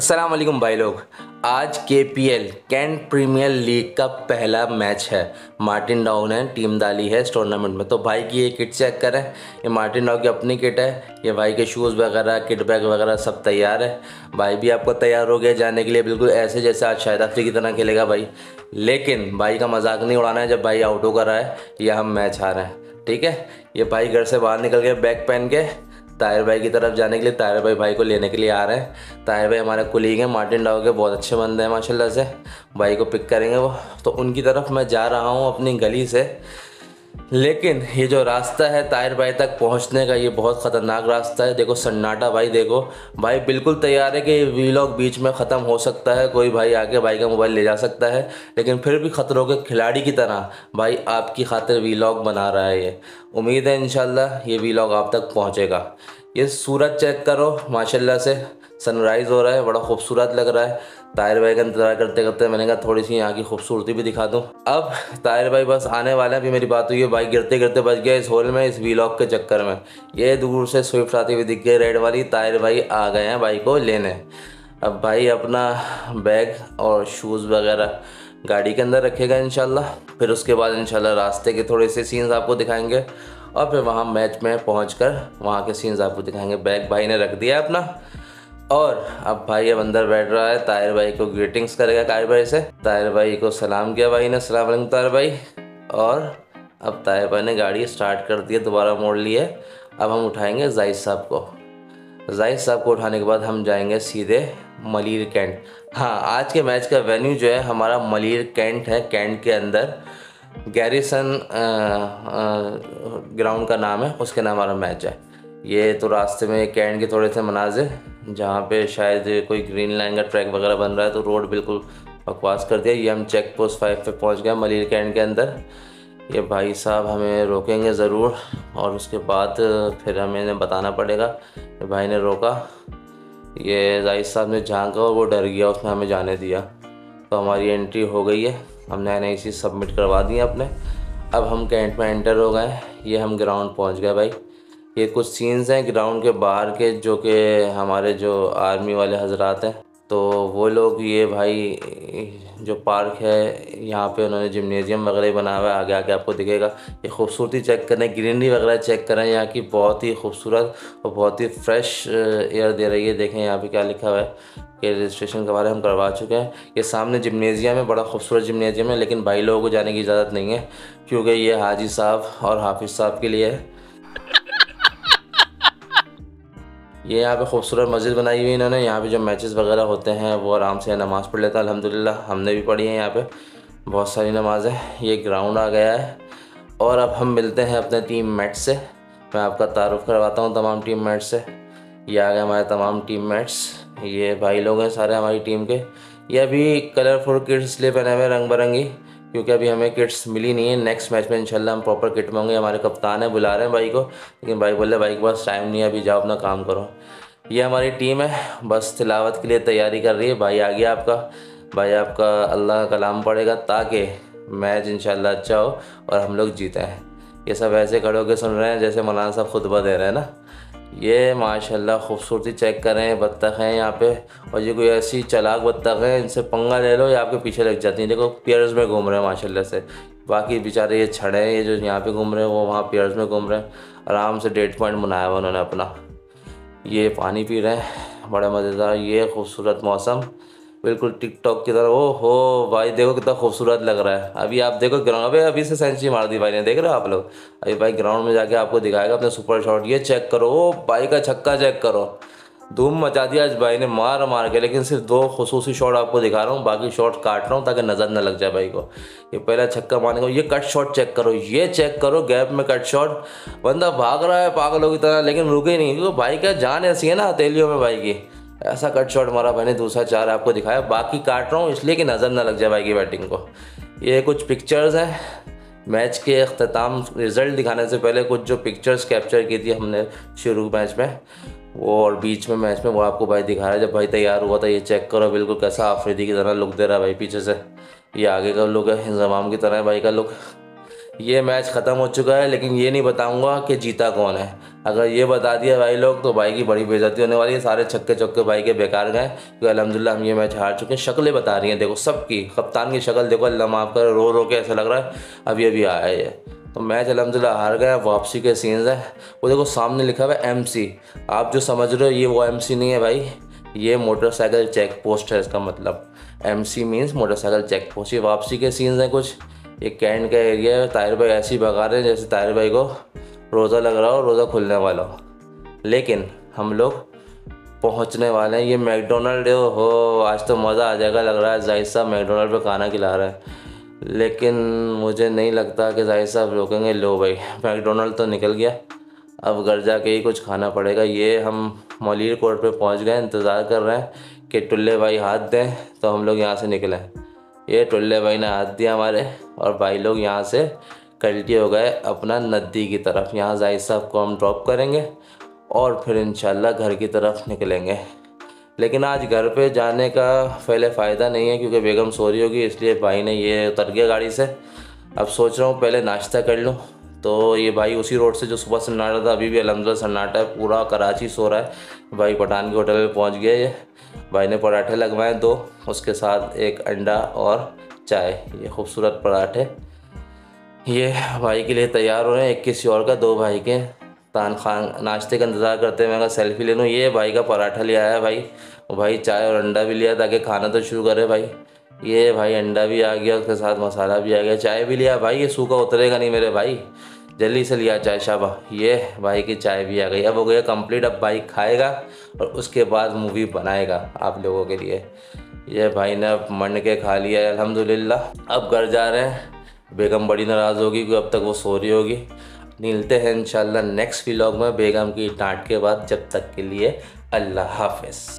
वालेकुम भाई लोग। आज के P L cantt premier league का पहला मैच है। मार्टिन डाउन ने टीम डाली है इस टूर्नामेंट में। तो भाई की ये किट चेक करें ये मार्टिन डाउ की अपनी किट है? ये भाई के शूज़ वगैरह किट बैग वगैरह सब तैयार है? भाई भी आपको तैयार हो गया जाने के लिए। बिल्कुल ऐसे जैसे आज शायद अफ्री की तरह खेलेगा भाई। लेकिन भाई का मज़ाक नहीं उड़ाना है जब भाई आउट हो कर रहा है या हम मैच हार हैं। ठीक है? ये भाई घर से बाहर निकल गए, बैग पहन के। ताहिर भाई की तरफ़ जाने के लिए, ताहिर भाई भाई को लेने के लिए आ रहे हैं। ताहिर भाई हमारे कुलीग हैं, मार्टिन डाओ के बहुत अच्छे बंदे हैं, माशाल्लाह से। भाई को पिक करेंगे वो। तो उनकी तरफ़ मैं जा रहा हूँ अपनी गली से। लेकिन ये जो रास्ता है ताहिर भाई तक पहुँचने का, ये बहुत ख़तरनाक रास्ता है। देखो, सन्नाटा भाई, देखो। भाई, बिल्कुल तैयार है कि ये वीलॉग बीच में ख़त्म हो सकता है। कोई भाई आके भाई का मोबाइल ले जा सकता है। लेकिन फिर भी ख़तरों के खिलाड़ी की तरह भाई आपकी खातिर वीलॉग बना रहा है ये। उम्मीद है इन ये वीलॉग आप तक पहुँचेगा। ये सूरज चेक करो, माशाल्लाह से सनराइज़ हो रहा है। बड़ा खूबसूरत लग रहा है। ताहिर भाई का इंतज़ार करते करते मैंने कहा, थोड़ी सी यहाँ की खूबसूरती भी दिखा दूँ। अब ताहिर भाई बस आने वाले हैं, अभी मेरी बात हुई है, बाइक गिरते गिरते बच गया इस होल में, इस वीलॉक के चक्कर में। ये दूर से स्विफ्ट आती हुई दिख गई रेड वाली। ताहिर भाई आ गए हैं बाइक को लेने। अब भाई अपना बैग और शूज़ वगैरह गाड़ी के अंदर रखेगा इन फिर उसके बाद इन रास्ते के थोड़े से सीन्स आपको दिखाएँगे। और फिर वहाँ मैच में पहुँच कर वहाँ के सीन्स आपको दिखाएँगे। बैग भाई ने रख दिया अपना। और अब भाई अब अंदर बैठ रहा है, ताहिर भाई को ग्रीटिंग्स करेगा ताहिर भाई से। ताहिर भाई को सलाम किया भाई ने, सलाम ताहिर भाई। और अब ताहिर भाई ने गाड़ी स्टार्ट कर दी है, दोबारा मोड़ लिए अब हम उठाएँगे जाहिद साहब को। जाहिद साहब को उठाने के बाद हम जाएँगे सीधे मलिर कैंट। हाँ आज के मैच का वेन्यू जो है, हमारा मलिर कैंट है, कैंट के अंदर। गैरिसन ग्राउंड का नाम है, उसके नाम हमारा मैच है। ये तो रास्ते में कैंट के थोड़े से मनाजिर जहाँ पे शायद कोई ग्रीन लाइन का ट्रैक वगैरह बन रहा है तो रोड बिल्कुल बकवास कर दिया। ये हम चेक पोस्ट फाइव पे पहुँच गए मलिर कैंट के अंदर। ये भाई साहब हमें रोकेंगे ज़रूर, और उसके बाद फिर हमें बताना पड़ेगा भाई ने रोका। ये जाहिद साहब ने झांका और वो डर गया, उसने हमें जाने दिया। तो हमारी एंट्री हो गई है। हमने चीज़ सबमिट करवा दी अपने। अब हम कैंट में एंटर हो गए ये हम ग्राउंड पहुँच गए भाई। ये कुछ सीन्स हैं ग्राउंड के बाहर के जो कि हमारे जो आर्मी वाले हजरात हैं। तो वो लोग ये भाई, जो पार्क है, यहाँ पे उन्होंने जिमनेजियम वगैरह बनाया हुआ है, आगे आके आपको दिखेगा। ये खूबसूरती चेक करें ग्रीनरी वगैरह चेक करें, यहाँ की बहुत ही खूबसूरत और बहुत ही फ्रेश एयर दे रही है। देखें यहाँ पे क्या लिखा हुआ है कि रजिस्ट्रेशन के बारे हम करवा चुके हैं। ये सामने जिमनेजियम है, बड़ा खूबसूरत जिमनेजियम है, लेकिन भाई लोगों को जाने की इजाज़त नहीं है, क्योंकि ये हाजी साहब और हाफिज़ साहब के लिए है। ये यहाँ पे खूबसूरत मस्जिद बनाई हुई इन्होंने। यहाँ पे जो मैचेस वगैरह होते हैं, वो आराम से नमाज़ पढ़ लेता है। अल्हम्दुलिल्लाह, हमने भी पढ़ी है यहाँ पे। बहुत सारी नमाज़ ये ग्राउंड आ गया है। और अब हम मिलते हैं अपने टीम मेट से। मैं आपका तारुफ़ करवाता हूँ तमाम टीम मेट से। ये आ गए हमारे तमाम टीम मेट्स ये भाई लोग हैं सारे हमारी टीम के। ये अभी कलरफुल किट्स लिए पहने हुए रंग बिरंगी क्योंकि अभी हमें किट्स मिली नहीं है। नेक्स्ट मैच में इंशाल्लाह हम प्रॉपर किट मांगे हमारे कप्तान है, बुला रहे हैं भाई को। लेकिन भाई बोले, भाई के पास टाइम नहीं है, अभी जाओ अपना काम करो। ये हमारी टीम है। बस तिलावत के लिए तैयारी कर रही है। भाई आ गया आपका, भाई आपका अल्लाह का कलाम पड़ेगा ताकि मैच इंशाल्लाह अच्छा हो और हम लोग जीते हैं। ये सब ऐसे खड़े होकर सुन रहे हैं जैसे मौलाना साहब खुतबा दे रहे हैं ना। ये माशाल्लाह खूबसूरती चेक करें बत्तख हैं यहाँ पे और ये कोई ऐसी चलाक बत्तख है, इनसे पंगा ले लो ये आपके पीछे लग जाती हैं। देखो पेयर्स में घूम रहे हैं माशाल्लाह से। बाकी बेचारे ये छड़े हैं, ये जो यहाँ पे घूम रहे हैं, वो वहाँ पेयर्स में घूम रहे हैं। आराम से डेट पॉइंट बनाया हुआ उन्होंने अपना। ये पानी पी रहे हैं, बड़ा मज़ेदार, ये खूबसूरत मौसम। बिल्कुल टिक टॉक की तरह ओ हो भाई देखो कितना खूबसूरत लग रहा है। अभी आप देखो ग्राउंड अभी अभी से सेंचुरी मार दी भाई ने, देख रहे हो आप लोग? अभी भाई ग्राउंड में जाके आपको दिखाएगा अपने सुपर शॉट, ये चेक करो, ओ, भाई का छक्का चेक करो। धूम मचा दिया आज भाई ने, मार मार के, लेकिन सिर्फ़ दो खसूसी शॉट आपको दिखा रहा हूँ, बाकी शॉट काट रहा हूँ ताकि नज़र न लग जाए भाई को। ये पहला छक्का मारने को, ये कट शॉट चेक करो, ये चेक करो गैप में कट शॉट बंदा भाग रहा है, पागलों की तरह, लेकिन रुके नहीं, क्योंकि भाई क्या जान ऐसी है ना हथेलियों में भाई की। ऐसा कट शॉट मारा मैंने दूसरा चार आपको दिखाया, बाकी काट रहा हूँ इसलिए कि नज़र ना लग जाए भाई की बैटिंग को। ये कुछ पिक्चर्स हैं। मैच के अख्ताम रिज़ल्ट दिखाने से पहले कुछ जो पिक्चर्स कैप्चर की थी हमने शुरू मैच में वो और बीच में मैच में वो आपको भाई दिखा रहा है, जब भाई तैयार हुआ था, ये चेक करो बिल्कुल कैसा आफरीदी की तरह लुक दे रहा है भाई पीछे से। ये आगे का लुक है इंजमाम की तरह है भाई का लुक ये मैच ख़त्म हो चुका है, लेकिन ये नहीं बताऊँगा कि जीता कौन है। अगर ये बता दिया भाई लोग तो भाई की बड़ी बेइज्जती होने वाली है। सारे छक्के चक्के भाई के बेकार गए, क्योंकि अलहमदिल्ला हम ये मैच हार चुके हैं। शक्लें बता रही हैं, देखो सबकी, कप्तान की शक्ल देखो, अल्लाह माफ़ कर रो रो के ऐसा लग रहा है अभी अभी आया है तो मैच अलहमदिल्ला हार गया, वापसी के सीन्स है। वो देखो, सामने लिखा हुआ है एम आप जो समझ रहे हो, ये वो एमसी नहीं है भाई। ये मोटरसाइकिल चेक पोस्ट है इसका मतलब। M C means motorcycle check post ये वापसी के सीन्स हैं कुछ। ये कैंट का एरिया है ताहिर भाई ऐसे ही भगा रहे हैं जैसे ताहिर भाई को रोज़ा लग रहा हो, रोज़ा खुलने वाला हो। लेकिन हम लोग पहुँचने वाले हैं। ये मैकडोनल्ड हो आज तो मज़ा आ जाएगा लग रहा है। ज़ाहिर साहब मैकडोनल्ड पे खाना खिला रहे हैं। लेकिन मुझे नहीं लगता कि ज़ाहिर साहब रोकेंगे। लो भाई मैकडोनल्ड तो निकल गया। अब घर जा के ही कुछ खाना पड़ेगा। ये हम मौलीर कोर्ट पे पहुँच गए, इंतज़ार कर रहे हैं कि टुल्ले भाई हाथ दें तो हम लोग यहाँ से निकलें। ये टुल्ले भाई ने हाथ दिया हमारे और भाई लोग यहाँ से कल्टी हो गए अपना नदी की तरफ़। यहाँ ज़ाहिर साहब को हम ड्रॉप करेंगे और फिर इन घर की तरफ़ निकलेंगे। लेकिन आज घर पे जाने का पहले फ़ायदा नहीं है क्योंकि बेगम सो रही होगी, इसलिए भाई ने ये उतर गया गाड़ी से। अब सोच रहा हूँ पहले नाश्ता कर लूँ। तो ये भाई उसी रोड से जो सुबह सन्नाटा था, अभी भी अलहमदिल्ला सन्नाटा है, पूरा कराची सो रहा है। भाई पठान के होटल में पहुँच गया ये। भाई ने पराठे लगवाए दो, उसके साथ एक अंडा और चाय। ये खूबसूरत पराठे। ये भाई के लिए तैयार हो रहे हैं, एक किसी और का, दो भाई के। तान खान नाश्ते का इंतज़ार करते हुए मैं सेल्फी ले लूँ, ये भाई का पराठा लिया है भाई। वो भाई चाय और अंडा भी लिया ताकि खाना तो शुरू करे भाई। ये भाई अंडा भी आ गया, उसके साथ मसाला भी आ गया। चाय भी लिया, भाई, ये सूखा उतरेगा नहीं मेरे भाई। जल्दी से लिया चाय शाबा ये भाई की चाय भी आ गई। अब हो गया कंप्लीट अब भाई खाएगा और उसके बाद मूवी बनाएगा आप लोगों के लिए। ये भाई ने अब मन के खा लिया है, अल्हम्दुलिल्लाह। अब घर जा रहे हैं। बेगम बड़ी नाराज़ होगी क्योंकि अब तक वो सो रही होगी। मिलते हैं इंशाल्लाह नेक्स्ट व्लॉग में, बेगम की डांट के बाद, जब तक के लिए अल्लाह हाफिज़।